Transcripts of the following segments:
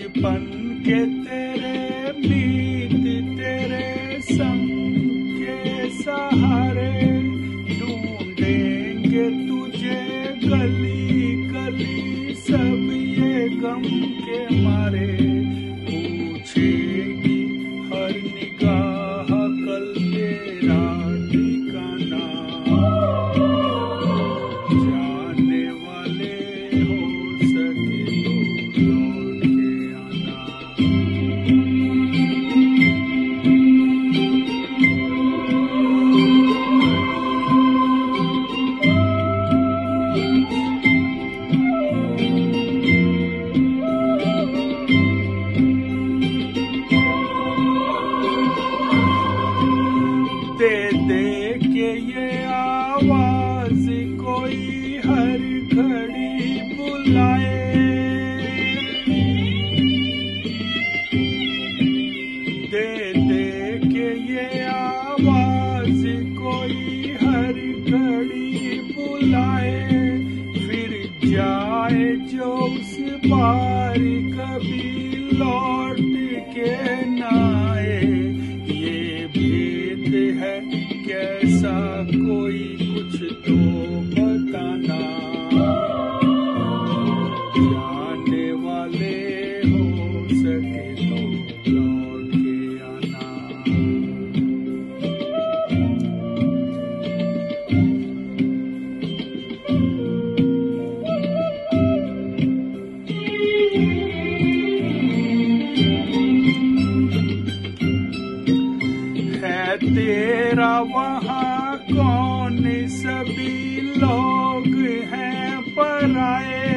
बचपन के तेरे, मीत तेरे संग के सहारे ढूंढेंगे तुझे गली गली सब ये गम के मारे। दे दे के ये आवाज़ कोई हर घड़ी बुलाए। दे दे के ये आवाज़ कोई हर घड़ी बुलाए। फिर जाए जो उस पार कभी लौट के न कैसा कोई कुछ तो है तेरा वहाँ कौन सभी लोग हैं पराए?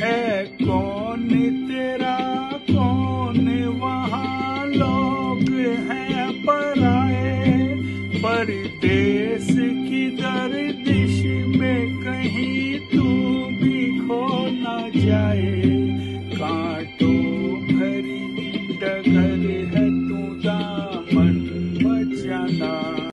है कौन तेरा, कौन वहाँ लोग हैं पराए? परदेश की दर दिश में कहीं तू भी खो न जाए।